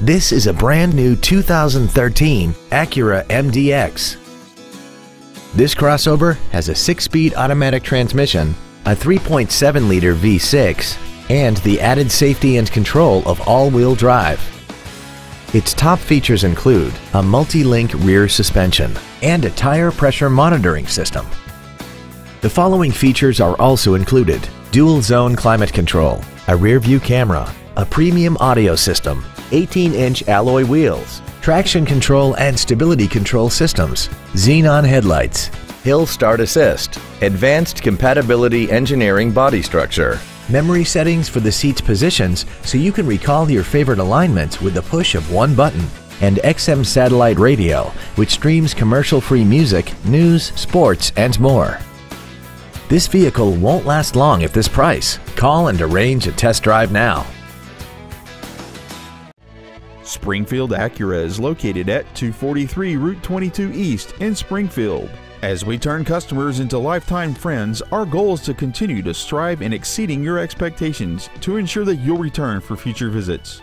This is a brand new 2013 Acura MDX. This crossover has a 6-speed automatic transmission, a 3.7-liter V6, and the added safety and control of all-wheel drive. Its top features include a multi-link rear suspension and a tire pressure monitoring system. The following features are also included. Dual zone climate control, a rear view camera, a premium audio system, 18-inch alloy wheels, traction control and stability control systems, xenon headlights, hill start assist, advanced compatibility engineering body structure, memory settings for the seat's positions so you can recall your favorite alignments with the push of one button, and XM satellite radio, which streams commercial-free music, news, sports, and more. This vehicle won't last long at this price. Call and arrange a test drive now. Springfield Acura is located at 243 Route 22 East in Springfield. As we turn customers into lifetime friends, our goal is to continue to strive in exceeding your expectations to ensure that you'll return for future visits.